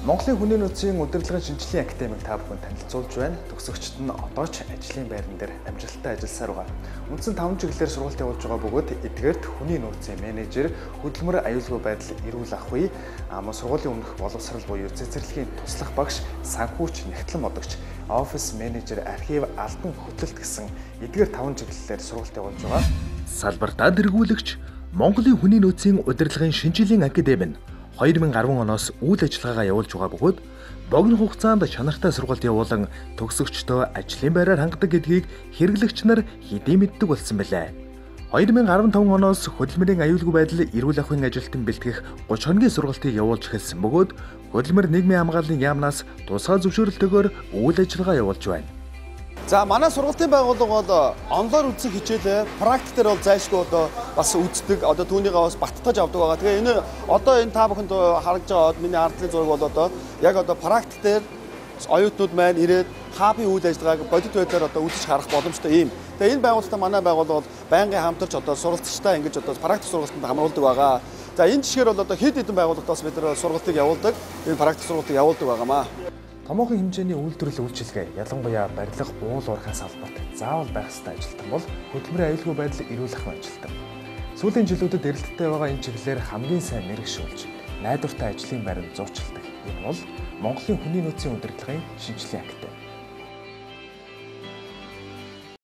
Монголын хүний нөөцийн удирдлагын шинжилгээ академик та бүхэн танилцуулж байна. Төгсөгчд нь одоо ч ажлын байран дээр амжилттай ажилласаар байгаа. Үндсэн 5 чиглэлээр сургалт явуулж байгаа бөгөөд эдгээрт хүний нөөцийн менежер, хөдөлмөр аюулгүй байдал эрүүл ах үе, ам сургуулийн өмнөх боловсрал буюу цэцэрлэгийн туслах багш, санхүүч, нэгтлэн модогч, офис менежер, архив, албан хөтлөлт гэсэн эдгээр 5 чиглэлээр сургалт явуулж байгаа. Салбартаа дэргүүлэгч Монголын хүний нөөцийн удирдлагын шинжилгээний академи нь 2010 оноос үйл ажиллагаагаа явуулж байгаа бөгөөд богино хугацаанд чанартай сургалт явуулан төгсөгчдөө ажлын байраар хангадаг гэдгийг хэрэглэгч нар хэдийн мэддэг болсон байлаа. 2015 оноос хөдөлмөрийн аюулгүй байдал эрүүл ахуйн ажилтан бэлтгэх 30 хоногийн сургалтыг явуулж эхэлсэн бөгөөд хөдөлмөр нийгмийн хамгааллын яамнаас тусгай зөвшөөрлөлтөөр үйл ажиллагаа явуулж байна. За манай сургалтын байгууллага бол онлоор үзэх хичээлээ практик дээр бол зайлшгүй одоо бас үздэг. Одоо түүнийгээ бас баттгаж авдаг байгаа. Тэгээ энэ одоо энэ та бүхэнд харагдж байгаа миний ардлын зураг бол одоо яг одоо практик дээр оюутнууд маань ирээд хабын үйл ажиллагааг бодит байдлаар одоо үзэж харах боломжтой юм. Тэгээ энэ байгууллагатай манай байгууллага бол байнгын хамтарч одоо суралцагчтай ингэж одоо практик сургалтанд хамруулдаг байгаа. За энэ жишгээр бол одоо хэд хэдэн байгууллагатаас бид нар сургалтыг явуулдаг. Энэ практик сургалтыг явуулдаг байгаамаа. Томоохон хэмжээний үйлдвэрлэл үйлчилгээ ялангуяа барилга уул уурхайн салбарт заавал байх ёстой ажилтан бол хөдөлмөрийн аюулгүй байдал эрүүл ахуйн ажилтан. Сүүлийн жилүүдэд эрэлттэй байгаа энэ чиглэлээр хамгийн сайн мэрэгшүүлж найдвартай ажлын байранд зуучилдаг. Энэ бол Монголын хүний нөөцийн удирдлагын шинжилгээ акт.